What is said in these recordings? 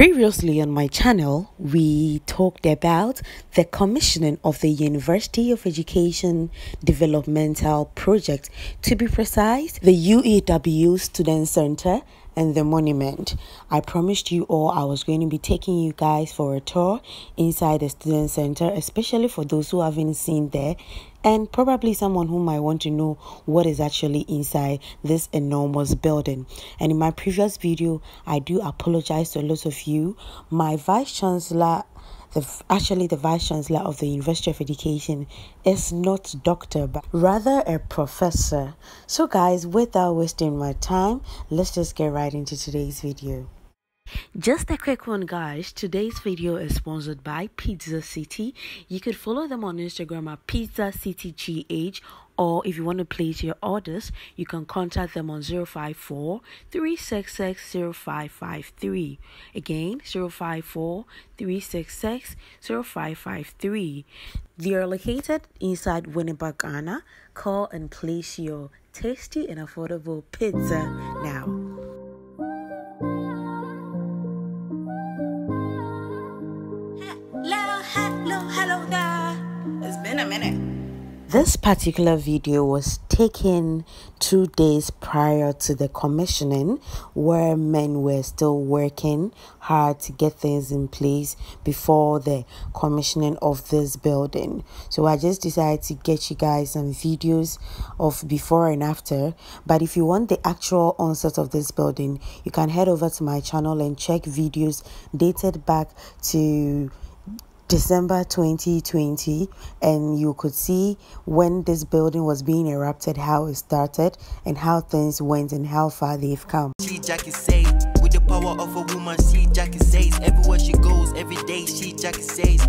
Previously on my channel, we talked about the commissioning of the University of Education Developmental Project, to be precise, the UEW Student Center and the monument. I promised you all I was going to be taking you guys for a tour inside the student center, especially for those who haven't seen there and probably someone who might want to know what is actually inside this enormous building. And in my previous video, I do apologize to a lot of you. My vice chancellor the actually the vice chancellor of the University of Education is not doctor but rather a professor. So guys, without wasting my time, let's just get right into today's video. Just a quick one, guys. Today's video is sponsored by Pizza City. You could follow them on Instagram at Pizza City GH, or if you want to place your orders, you can contact them on 054 366 0553. Again, 054 366 0553. They are located inside Winneba, Ghana. Call and place your tasty and affordable pizza now. This particular video was taken two days prior to the commissioning, where men were still working hard to get things in place before the commissioning of this building. So I just decided to get you guys some videos of before and after. But if you want the actual onset of this building, you can head over to my channel and check videos dated back to December 2020 and um, you could see when this building was being erupted how it started and how things went and how far they've come. Jackie with the power of a woman Jackie says everywhere she goes every day she Jackie says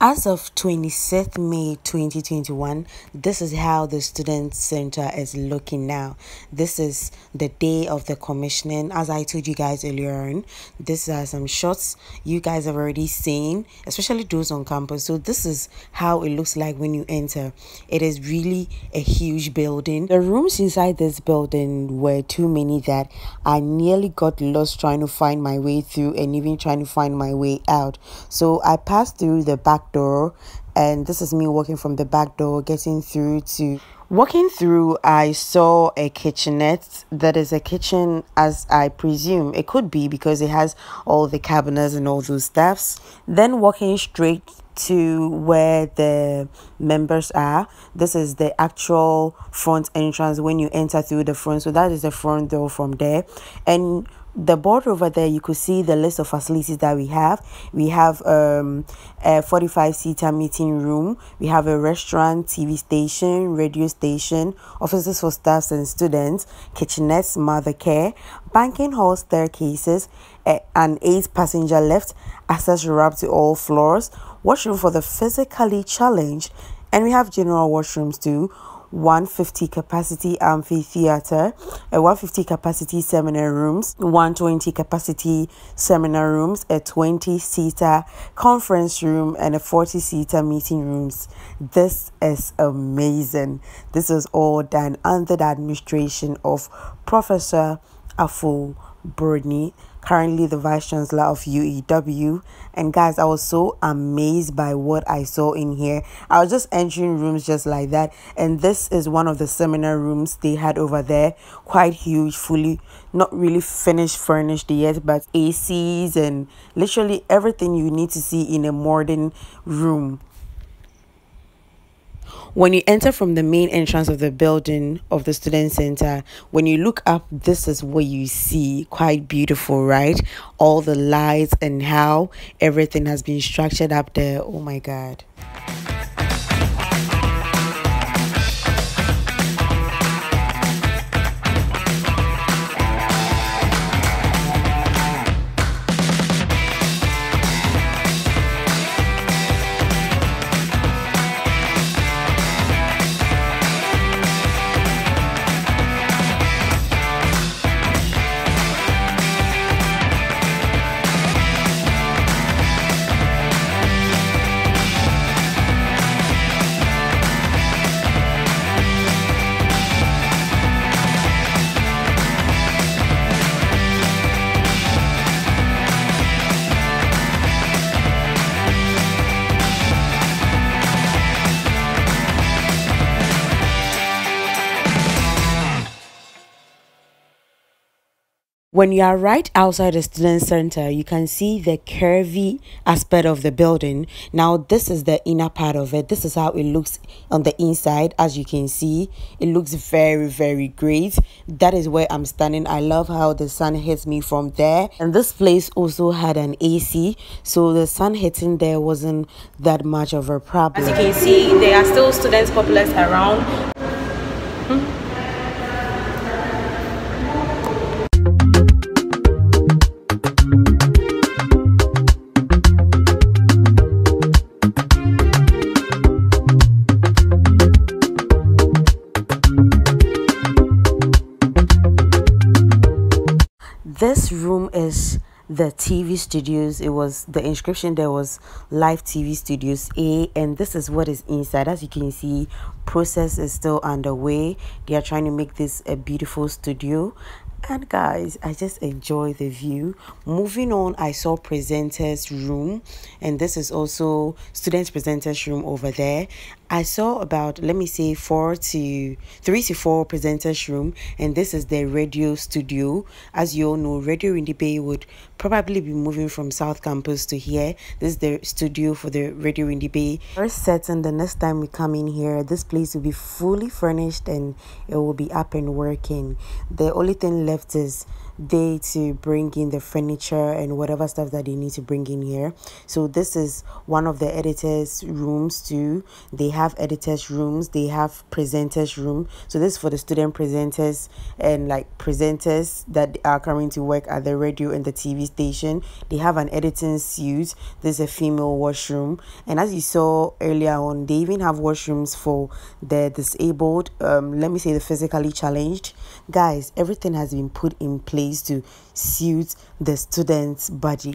as of 26th May 2021, this is how the Student Center is looking now. This is the day of the commissioning. As I told you guys earlier on, these are some shots you guys have already seen, especially those on campus. So this is how it looks like when you enter. It is really a huge building. The rooms inside this building were too many that I nearly got lost trying to find my way through and even trying to find my way out. So I passed through the back door and this is me walking from the back door getting through to walking through i saw a kitchenette. That is a kitchen as i presume it could be because it has all the cabinets and all those stuffs then walking straight to where the members are. This is the actual front entrance when you enter through the front. So that is the front door from there. And the board over there you could see the list of facilities that we have. We have um, a 45 seater meeting room. We have a restaurant tv station radio station offices for staffs and students kitchenettes mother care banking hall staircases an eight passenger lift access ramp to all floors washroom for the physically challenged and we have general washrooms too 150 capacity amphitheater, a 150 capacity seminar rooms, 120 capacity seminar rooms, a 20 seater conference room, and a 40 seater meeting rooms. This is amazing. This is all done under the administration of Professor Afful Broni currently the vice chancellor of UEW. And guys, I was so amazed by what I saw in here. I was just entering rooms just like that. And this is one of the seminar rooms they had over there. Quite huge, fully not really finished furnished yet, but ACs and literally everything you need to see in a modern room. When you enter from the main entrance of the building of the student center, when you look up, this is what you see. Quite beautiful, right? All the lights and how everything has been structured up there. Oh my God. When you are right outside the student center, you can see the curvy aspect of the building. Now, this is the inner part of it. This is how it looks on the inside. As you can see, it looks very, very great. That is where I'm standing. I love how the sun hits me from there. And this place also had an AC, so the sun hitting there wasn't that much of a problem. As you can see, there are still students populace around. The TV studios. It was the inscription there was live TV studios A, and this is what is inside. As you can see, process is still underway. They are trying to make this a beautiful studio, and guys i just enjoy the view moving on i saw presenters room and this is also students presenters room over there i saw about let me say four to three to four presenters room and this is the radio studio. As you all know radio Windy Bay would probably be moving from south campus to here. This is the studio for the radio Windy Bay first certain the next time we come in here this place will be fully furnished and it will be up and working. The only thing left is they to bring in the furniture and whatever stuff that they need to bring in here. So this is one of the editors rooms too. They have editors rooms. They have presenters room. So this is for the student presenters and like presenters that are coming to work at the radio and the tv station. They have an editing suite. There's a female washroom. And as you saw earlier on they even have washrooms for the disabled um let me say the physically challenged. Guys everything has been put in place ways to suit the student's body.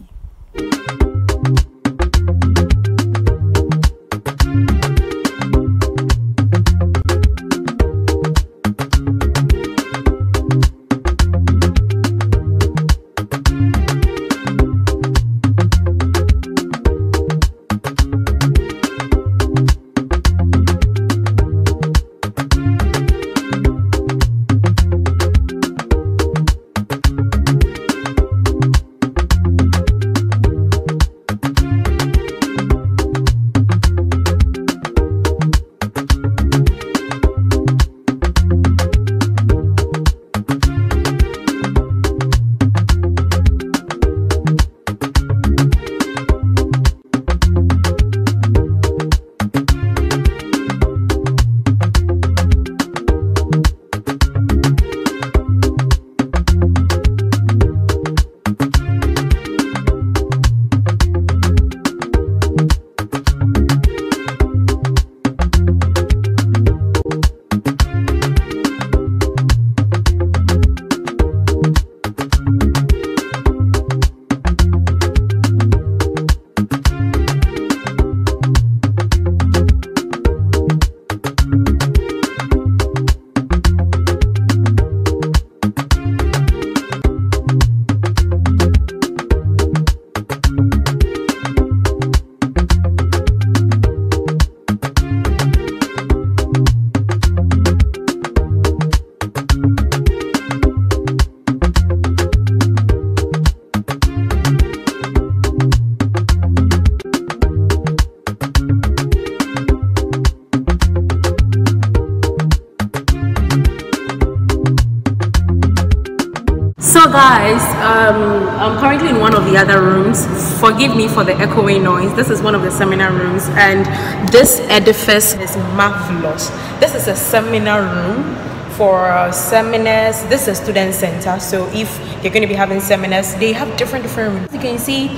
Guys. Um, i'm currently in one of the other rooms. Forgive me for the echoing noise. This is one of the seminar rooms and this edifice is marvelous. This is a seminar room for uh, seminars. This is a student center so if you're going to be having seminars they have different different rooms. You can see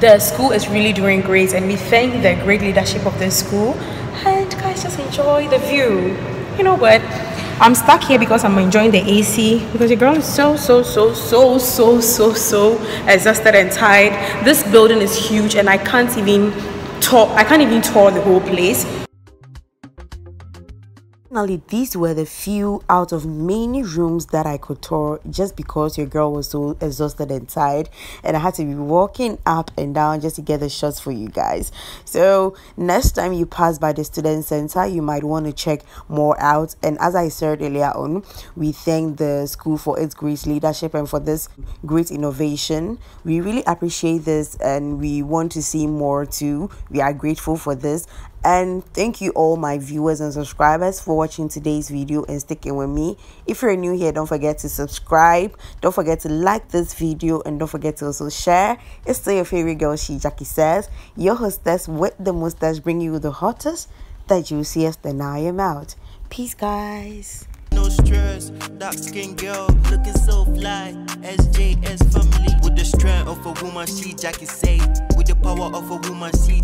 the school is really doing great and we thank the great leadership of the school. And guys just enjoy the view. You know what I'm stuck here because I'm enjoying the AC because the girl is so so so so so so so exhausted and tired. This building is huge and I can't even tour I can't even tour the whole place Finally, these were the few out of many rooms that I could tour just because your girl was so exhausted and tired, and I had to be walking up and down just to get the shots for you guys. So, next time you pass by the student center, you might want to check more out. And as I said earlier on, we thank the school for its great leadership and for this great innovation. We really appreciate this and we want to see more too. We are grateful for this and thank you all my viewers and subscribers for watching today's video and sticking with me. If you're new here don't forget to subscribe. Don't forget to like this video and don't forget to also share. It's still your favorite girl she jackie says your hostess with the mustache bring you the hottest the juiciest and i am out. Peace guys. No stress dark skin girl looking so fly. Sjs family with the strength of a woman she jackie say. With the power of a woman she